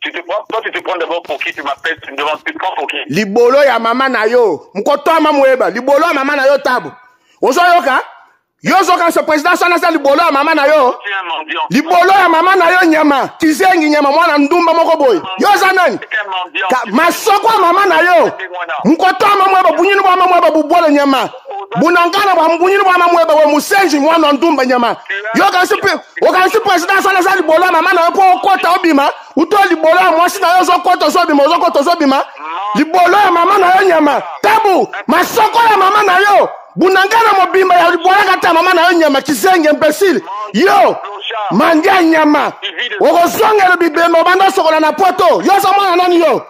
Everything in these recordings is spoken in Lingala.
Tu te prends, toi, tu te prends d'abord pour qui tu m'appelles, tu me demandes, tu te prends pour qui Libolo ya mama na yo, mkotoma mweba, libolo ya mama na yo tabu. Ozo yoka? Yo zoka ce président sana sa libolo ya mama na yo. Libolo ya mama na yo nyama, kizengi nyama mwana ndumba moko boye. Yo za nani? Masoko ya mama na yo. Mkotoma mweba, bunyini bwa mama mweba bubwele nyama. bunangana bwa mbunyini bwa mamweba we musenji mwana wa ndumba nyama yokansi president asala aza libolo ya mama na yo mpo okota obima uto libolo ya mwasi na yo ozokota ozobima ozokota ozobima libolo ya mama na yo nyama tabu masoko ya mama na yo bunangana mobimba ya libwalaka ta mama na yo nyama kizenge mbesili yo mandia nyama okozongela bibembe obanda osokola na poto yo oza mwana nani yo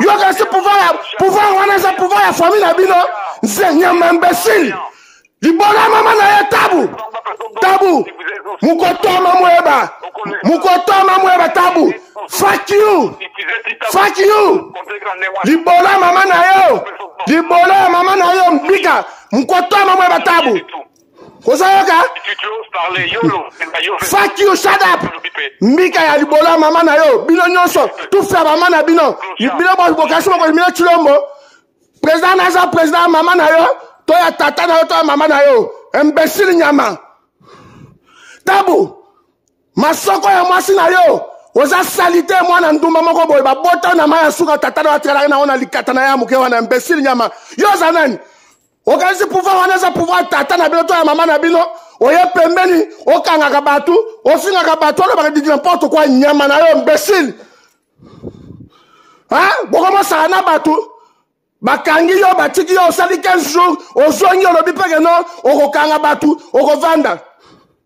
yoka si pouvoir ya pouvoir wana eza pouvoir ya famille na bino nse nyama imbécile libola mama na ye tabu tabu mukotoma mweba mukotoma mweba tabu fuck you fuck you libola mama na yo libola ya mama na yo mbika mukotoma mweba tabu ozoyoka faki yo shadap mbika ya libolo ya mama na yo bino nyonso tufa mama na bino bino bokasi mokonzi bino cilombo président naza président ya mama na yo to ya tata na yo to ya mama na yo imbesile nyama tabu masoko ya mwasi na yo oza salite mwana ndumba moko boye babota na mai ya suka tata na yo atikalaki na yo na likata na ye ya moke wana imbesile nyama yo oza nani okanisi pouvoir wana eza pouvoir tata na bino to ya mama na bino oye pembeni okangaka bato ofingaka bato olobaka didi n'importe quoi nyama na yo imbécile bokomosaka na bato bakangi yo batiki yo osali 15 jours ozongi olobi peke no okokanga bato okovanda